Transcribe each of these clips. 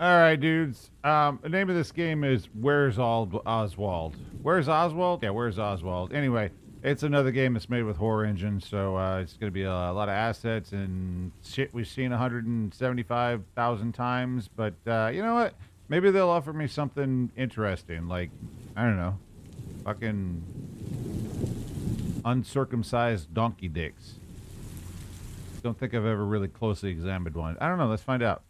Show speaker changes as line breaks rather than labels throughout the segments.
All right, dudes. Um, the name of this game is Where's Ald- Oswald? Where's Oswald? Yeah, Where's Oswald? Anyway, it's another game that's made with Horror Engine, so uh, it's going to be a, a lot of assets and shit we've seen 175,000 times. But uh, you know what? Maybe they'll offer me something interesting, like I don't know, fucking uncircumcised donkey dicks. Don't think I've ever really closely examined one. I don't know. Let's find out.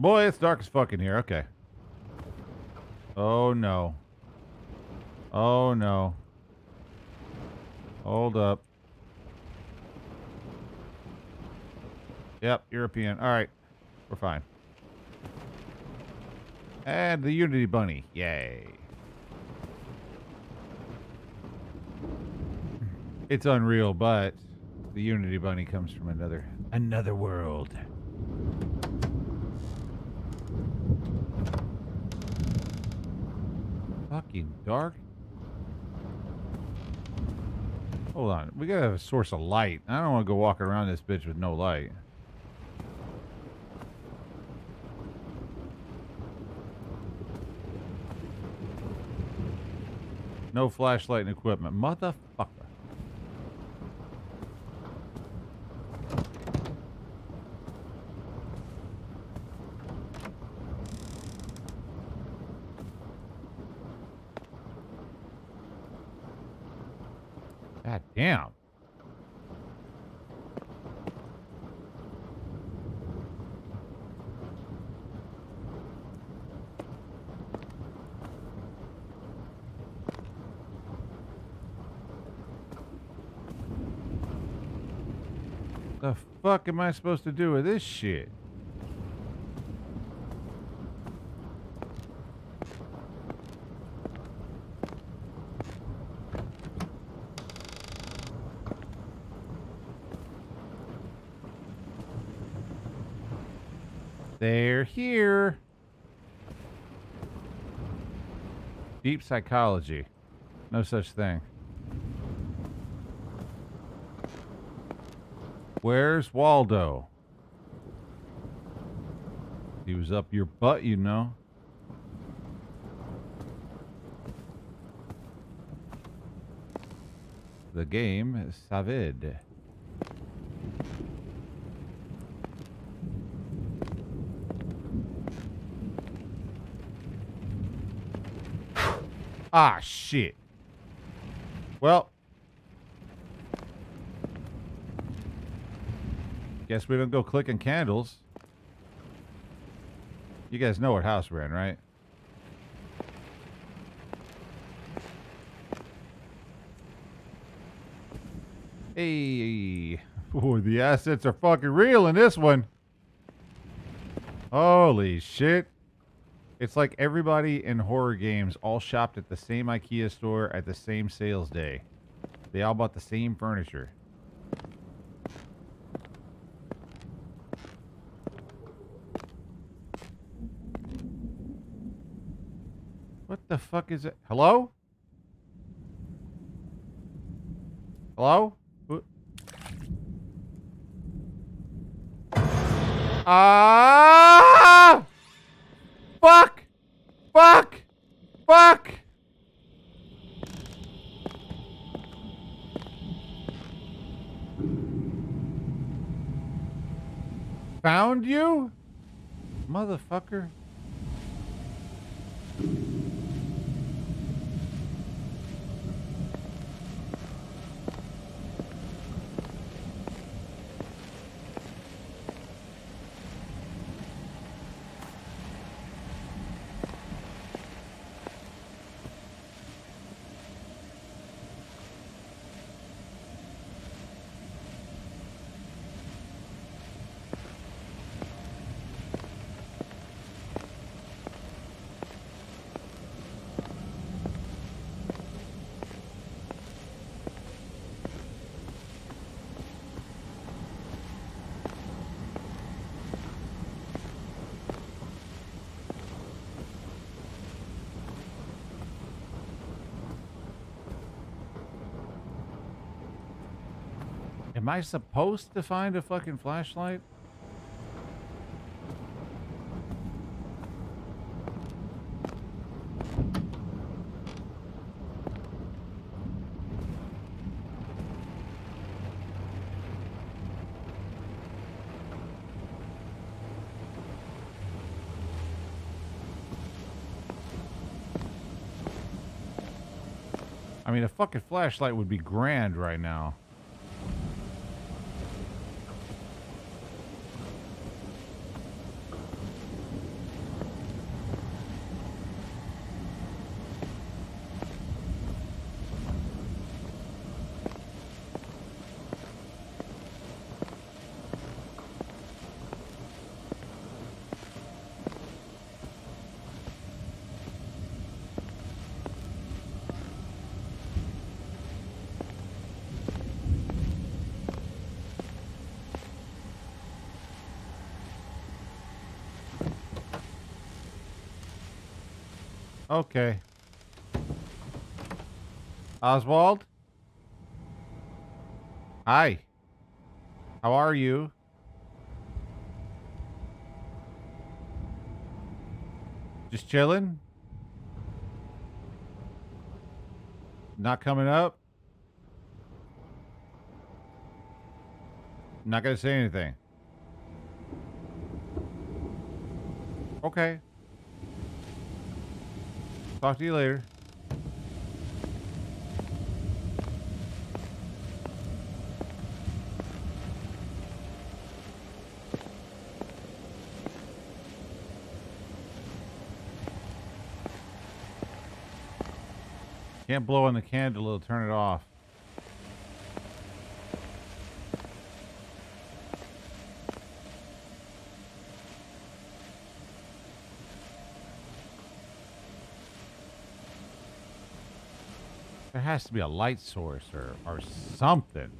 Boy, it's dark as fuck in here. Okay. Oh no. Oh no. Hold up. Yep, European. All right. We're fine. And the Unity Bunny. Yay. It's unreal, but the Unity Bunny comes from another another world. Fucking dark. Hold on. We gotta have a source of light. I don't want to go walking around this bitch with no light. No flashlight and equipment. Motherfucker. God damn. The fuck am I supposed to do with this shit? They're here. Deep psychology. No such thing. Where's Waldo? He was up your butt, you know. The game Savid. Ah, shit. Well. Guess we don't go clicking candles. You guys know what house we're in, right? Hey. Ooh, the assets are fucking real in this one. Holy shit. It's like everybody in horror games all shopped at the same IKEA store at the same sales day. They all bought the same furniture. What the fuck is it? Hello? Hello? Ah! Fuck! Fuck! Fuck! Found you? Motherfucker. I supposed to find a fucking flashlight? I mean, a fucking flashlight would be grand right now. Okay. Oswald? Hi. How are you? Just chilling? Not coming up? Not gonna say anything. Okay. Talk to you later. Can't blow on the candle, it'll turn it off. Has to be a light source or, or something.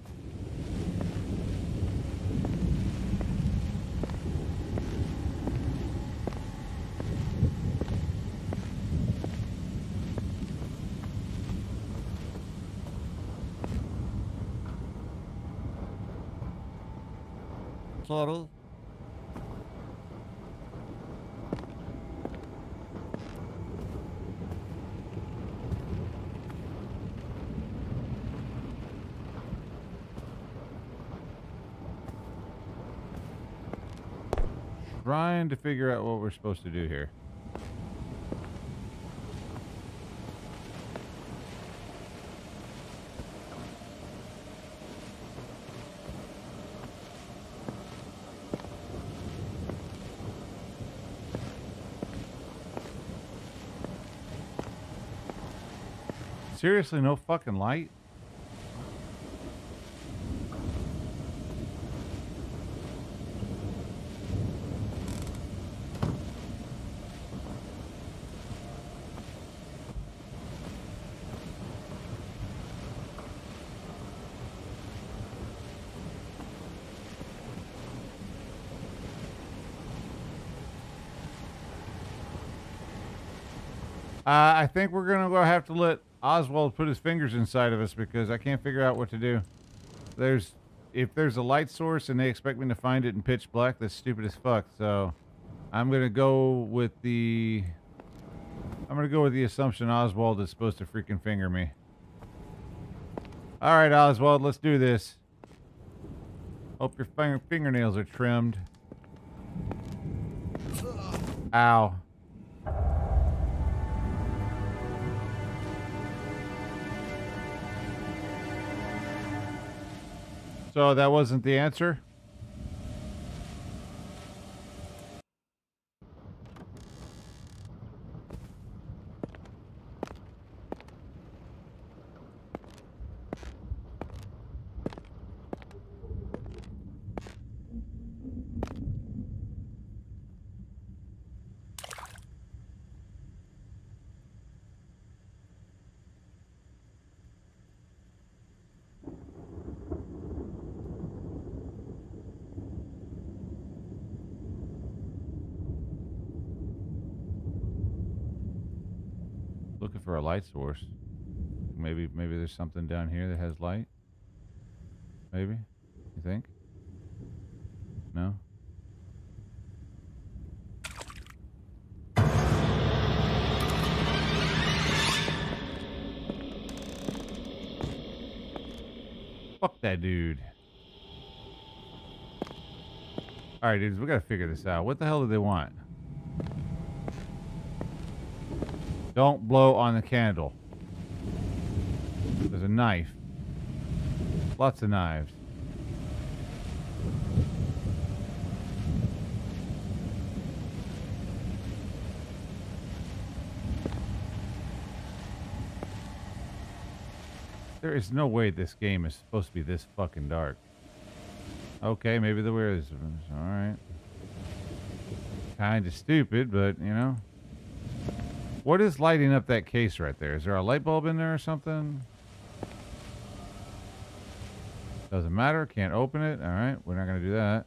Sorry. Trying to figure out what we're supposed to do here. Seriously, no fucking light? Uh, I think we're gonna go have to let Oswald put his fingers inside of us because I can't figure out what to do. There's, if there's a light source and they expect me to find it in pitch black, that's stupid as fuck. So, I'm gonna go with the, I'm gonna go with the assumption Oswald is supposed to freaking finger me. All right, Oswald, let's do this. Hope your finger fingernails are trimmed. Ow. So that wasn't the answer? For a light source. Maybe maybe there's something down here that has light. Maybe. You think? No? Fuck that dude. Alright, dudes, we gotta figure this out. What the hell do they want? Don't blow on the candle. There's a knife. Lots of knives. There is no way this game is supposed to be this fucking dark. Okay, maybe the weird is alright. Kinda stupid, but you know. What is lighting up that case right there? Is there a light bulb in there or something? Doesn't matter. Can't open it. All right. We're not going to do that.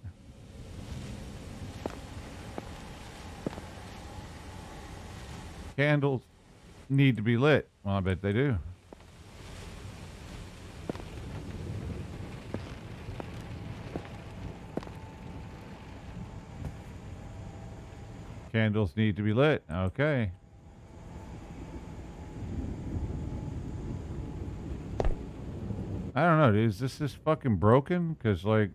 Candles need to be lit. Well, I bet they do. Candles need to be lit. Okay. I don't know, dude. Is this just fucking broken? Because, like,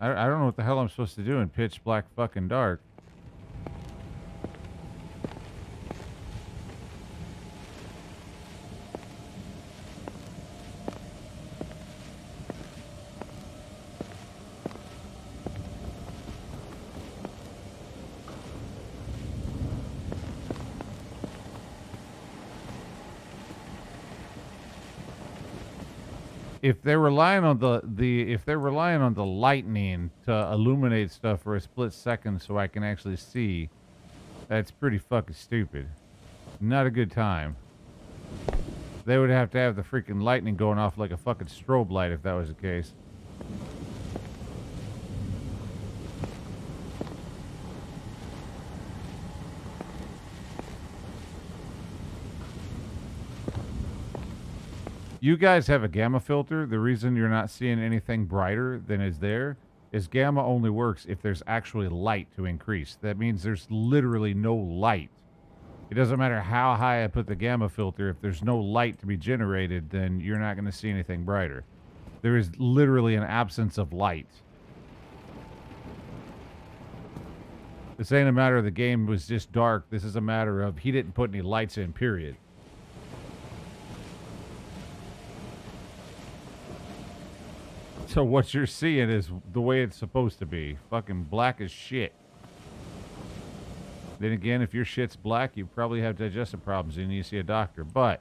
I, I don't know what the hell I'm supposed to do in pitch black fucking dark. If they're relying on the the if they're relying on the lightning to illuminate stuff for a split second so I can actually see, that's pretty fucking stupid. Not a good time. They would have to have the freaking lightning going off like a fucking strobe light if that was the case. You guys have a gamma filter. The reason you're not seeing anything brighter than is there is gamma only works if there's actually light to increase. That means there's literally no light. It doesn't matter how high I put the gamma filter. If there's no light to be generated, then you're not going to see anything brighter. There is literally an absence of light. This ain't a matter of the game was just dark. This is a matter of he didn't put any lights in, period. So what you're seeing is the way it's supposed to be. Fucking black as shit. Then again, if your shit's black, you probably have digestive problems and you need to see a doctor. But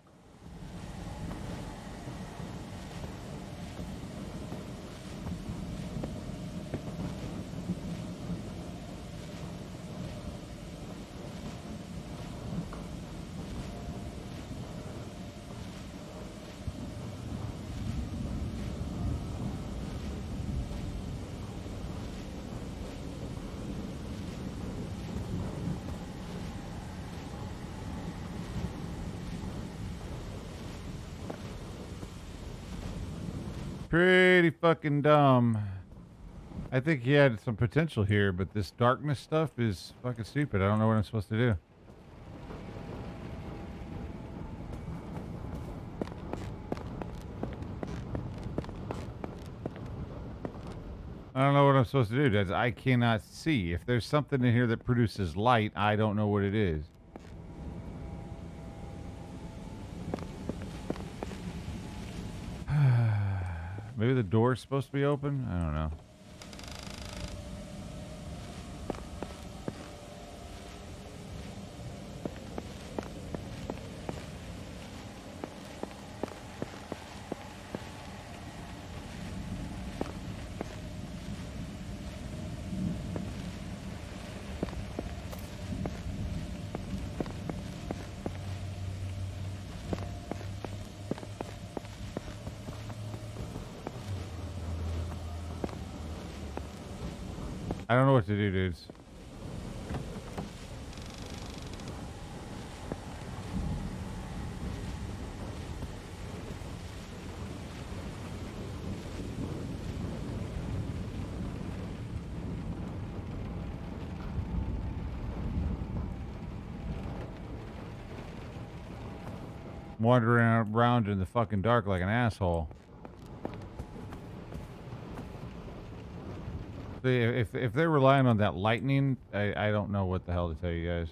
pretty fucking dumb. I think he had some potential here, but this darkness stuff is fucking stupid. I don't know what I'm supposed to do. I don't know what I'm supposed to do. I cannot see. If there's something in here that produces light, I don't know what it is. Door's supposed to be open? I don't know. I don't know what to do, dudes. wandering around in the fucking dark like an asshole. If if they're relying on that lightning, I I don't know what the hell to tell you guys.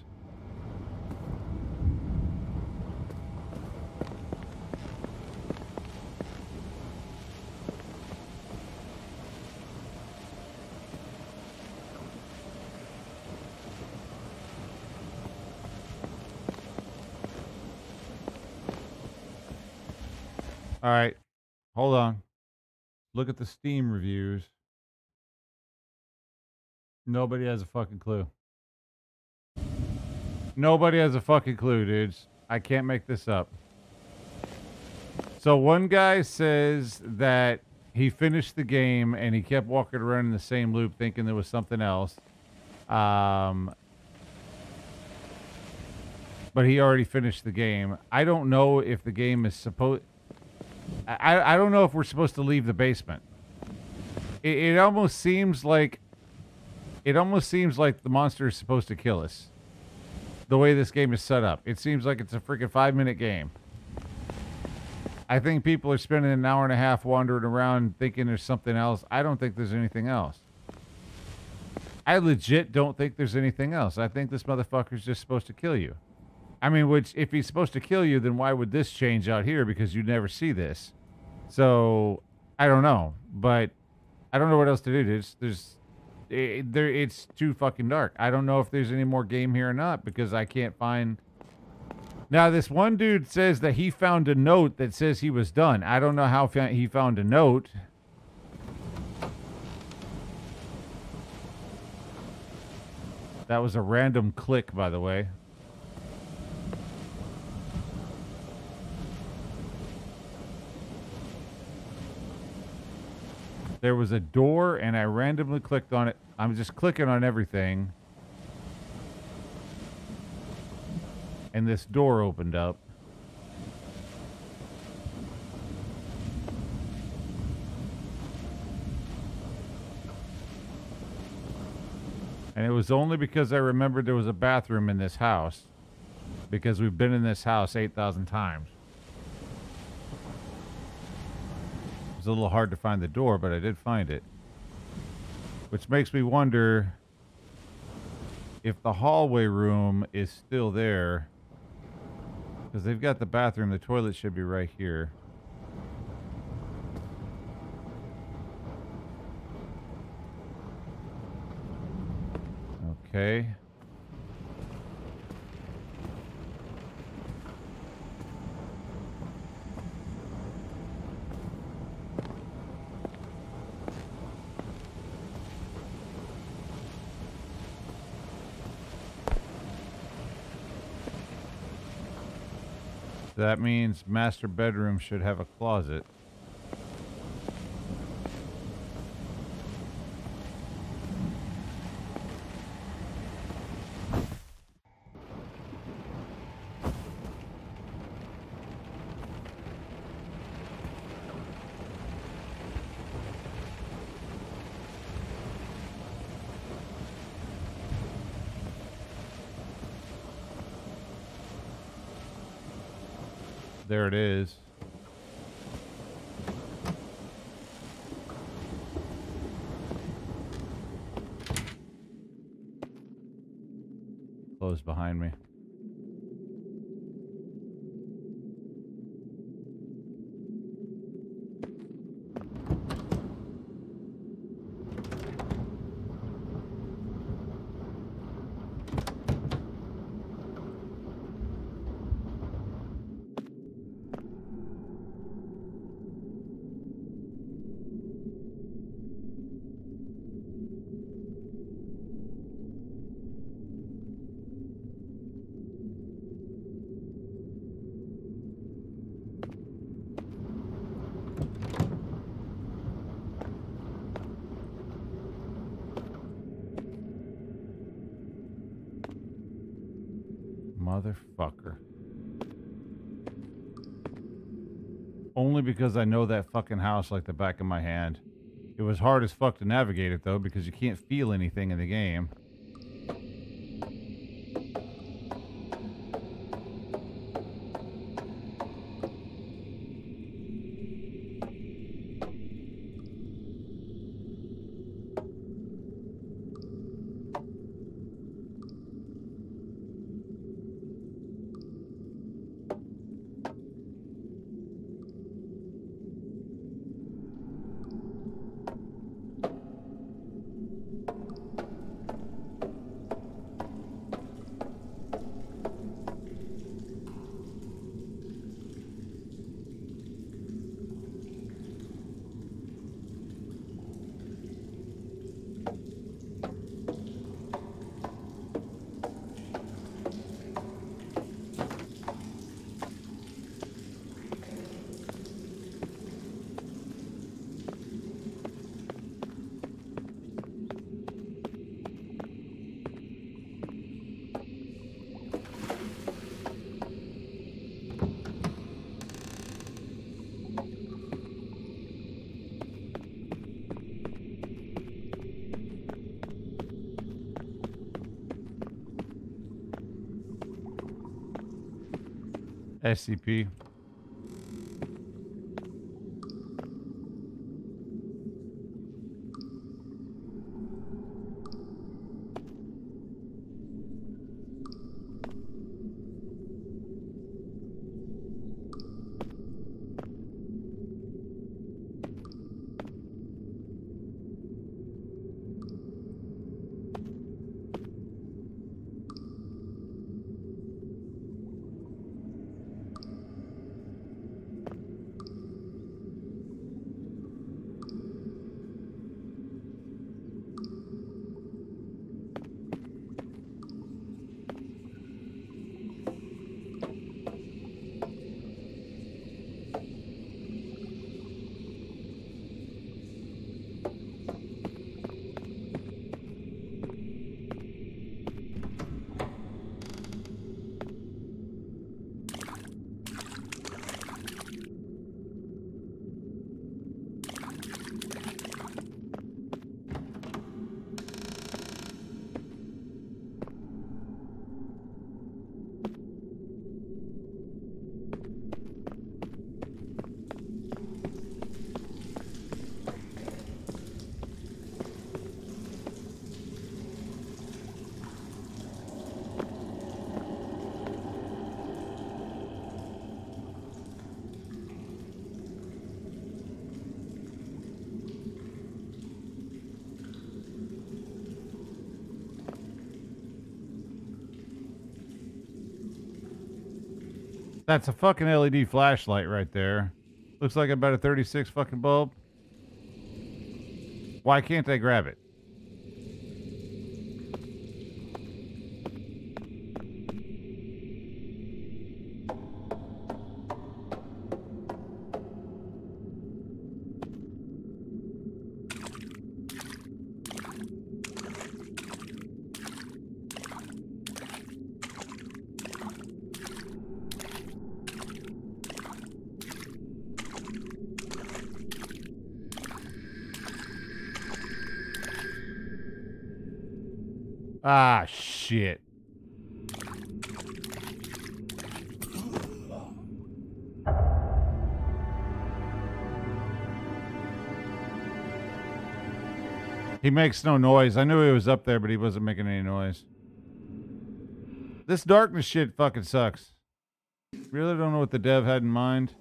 All right. Hold on. Look at the Steam reviews. Nobody has a fucking clue. Nobody has a fucking clue, dudes. I can't make this up. So one guy says that he finished the game and he kept walking around in the same loop thinking there was something else. Um, but he already finished the game. I don't know if the game is supposed I, I don't know if we're supposed to leave the basement. It, it almost seems like it almost seems like the monster is supposed to kill us. The way this game is set up, it seems like it's a freaking five minute game. I think people are spending an hour and a half wandering around thinking there's something else. I don't think there's anything else. I legit don't think there's anything else. I think this motherfucker's just supposed to kill you. I mean, which if he's supposed to kill you, then why would this change out here? Because you never see this. So I don't know, but I don't know what else to do. There's, there's, it, there, it's too fucking dark. I don't know if there's any more game here or not because I can't find. Now this one dude says that he found a note that says he was done. I don't know how he found a note. That was a random click, by the way. There was a door and I randomly clicked on it. I'm just clicking on everything. And this door opened up. And it was only because I remembered there was a bathroom in this house. Because we've been in this house 8,000 times. A little hard to find the door, but I did find it. Which makes me wonder if the hallway room is still there. Because they've got the bathroom. The toilet should be right here. Okay. That means master bedroom should have a closet. There it is. Closed behind me. Motherfucker. Only because I know that fucking house like the back of my hand. It was hard as fuck to navigate it though because you can't feel anything in the game. SCP. That's a fucking LED flashlight right there. Looks like about a 36 fucking bulb. Why can't they grab it? Ah, shit. He makes no noise. I knew he was up there, but he wasn't making any noise. This darkness shit fucking sucks. Really don't know what the dev had in mind.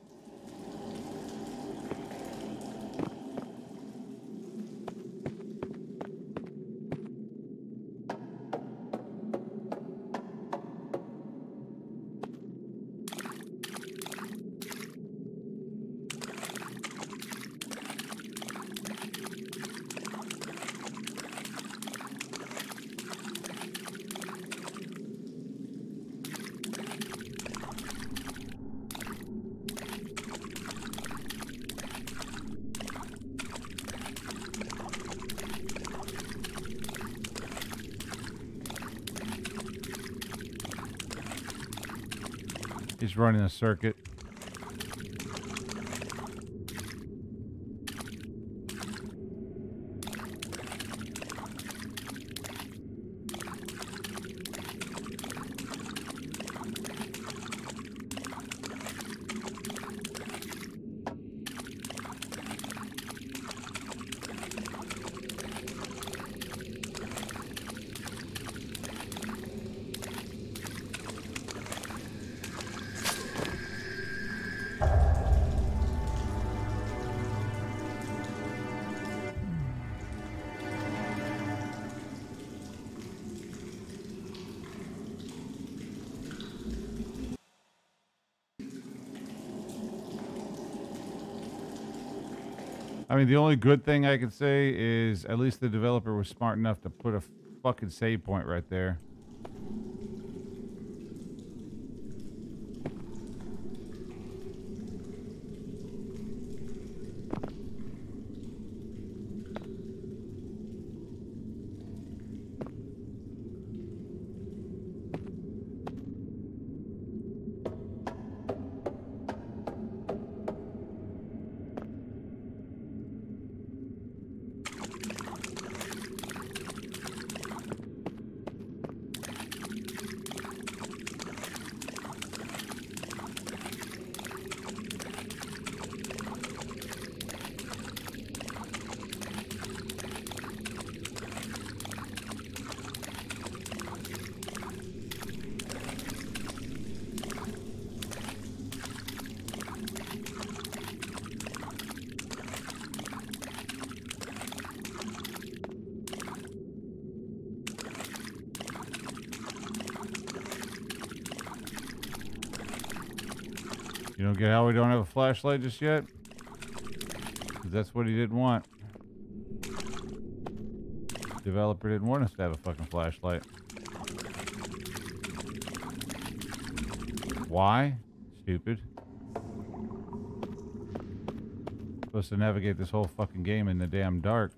He's running a circuit. Mean, the only good thing I can say is at least the developer was smart enough to put a fucking save point right there. How we don't have a flashlight just yet? that's what he didn't want. Developer didn't want us to have a fucking flashlight. Why? Stupid. Supposed to navigate this whole fucking game in the damn dark.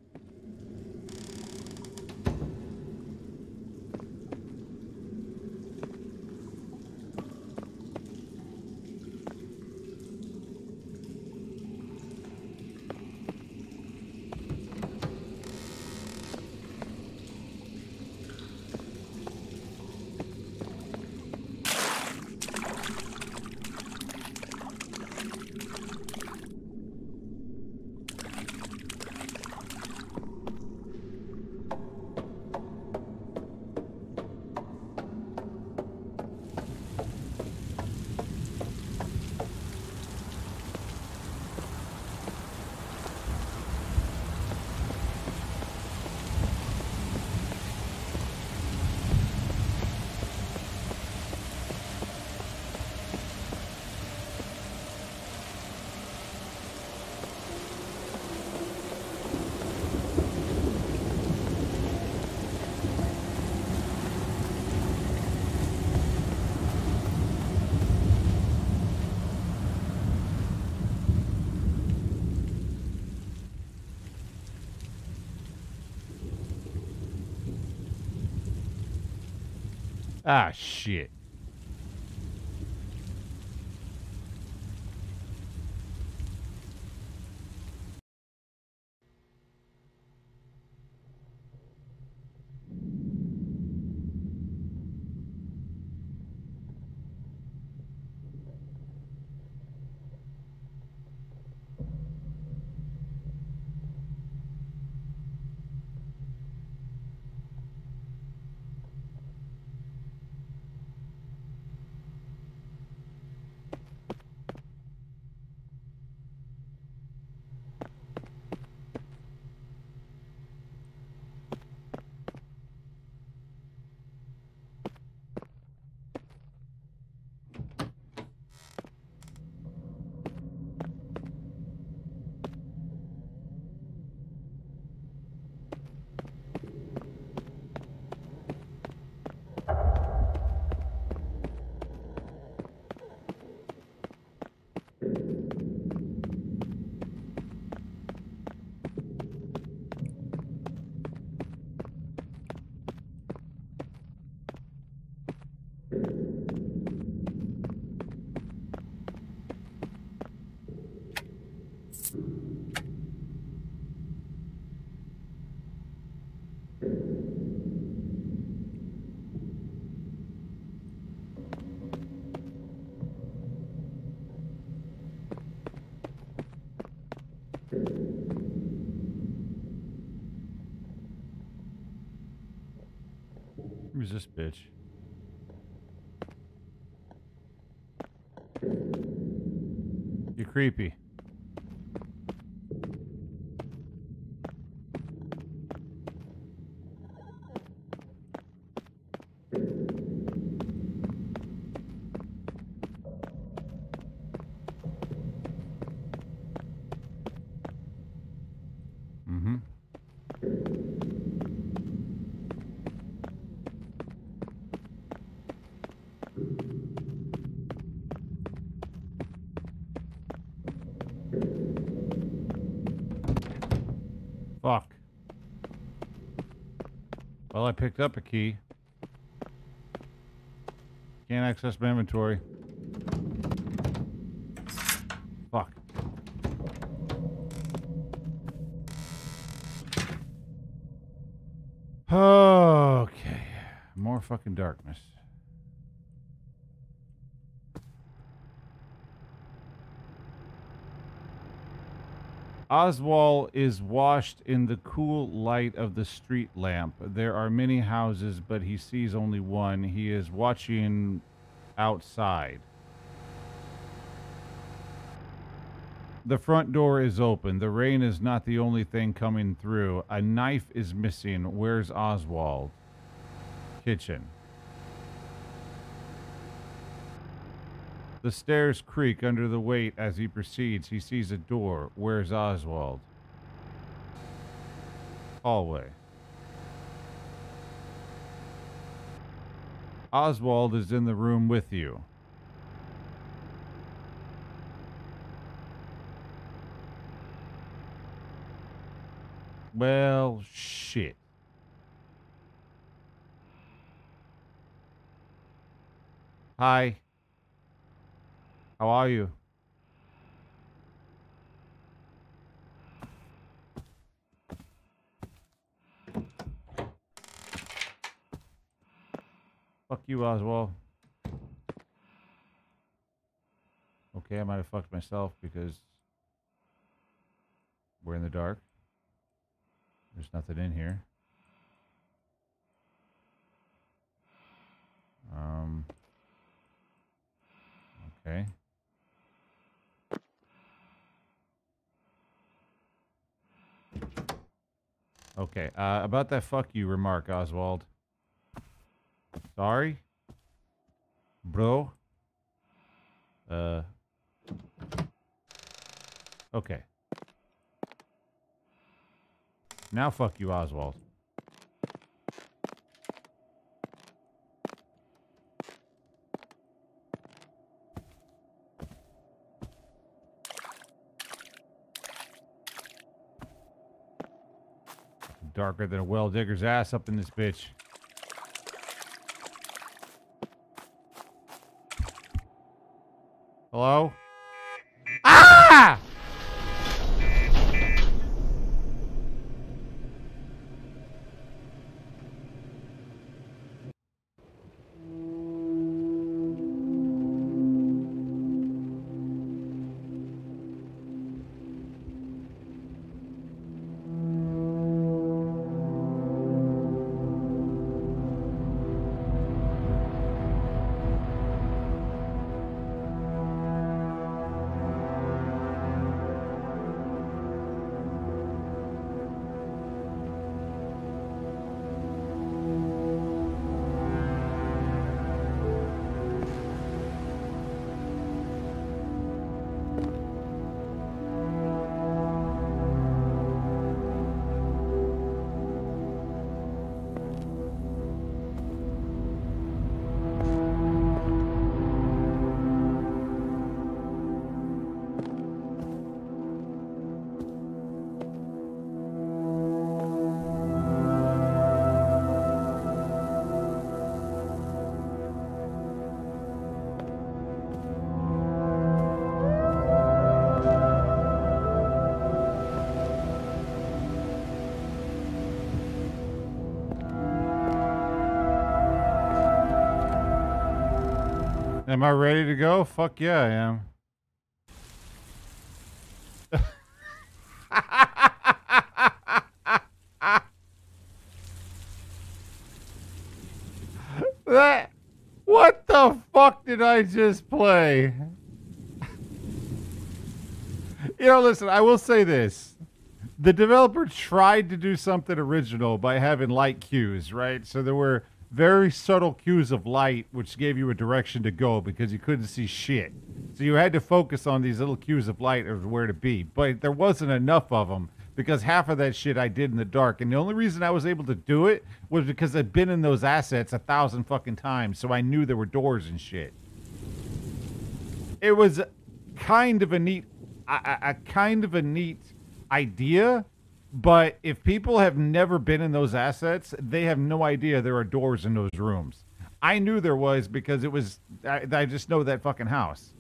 Ah, shit. Who's this bitch? You're creepy. Mm-hmm. Fuck. Well, I picked up a key. Can't access my inventory. Fuck. Okay. More fucking darkness. Oswald is washed in the cool light of the street lamp. There are many houses, but he sees only one. He is watching outside. The front door is open. The rain is not the only thing coming through. A knife is missing. Where's Oswald? Kitchen. The stairs creak under the weight as he proceeds. He sees a door. Where's Oswald? Hallway. Oswald is in the room with you. Well, shit. Hi. How are you? Fuck you, Oswald. Okay, I might have fucked myself because we're in the dark. There's nothing in here. Um. Okay. Okay, uh, about that fuck you remark, Oswald. Sorry? Bro? Uh. Okay. Now fuck you, Oswald. Darker than a well digger's ass up in this bitch. Hello? Am I ready to go? Fuck yeah, I am. that what the fuck did I just play? you know, listen, I will say this. The developer tried to do something original by having light cues, right? So there were very subtle cues of light which gave you a direction to go because you couldn't see shit. So you had to focus on these little cues of light of where to be. But there wasn't enough of them because half of that shit I did in the dark. And the only reason I was able to do it was because I'd been in those assets a thousand fucking times. So I knew there were doors and shit. It was kind of a neat, a, a kind of a neat idea but if people have never been in those assets, they have no idea there are doors in those rooms. I knew there was because it was, I, I just know that fucking house.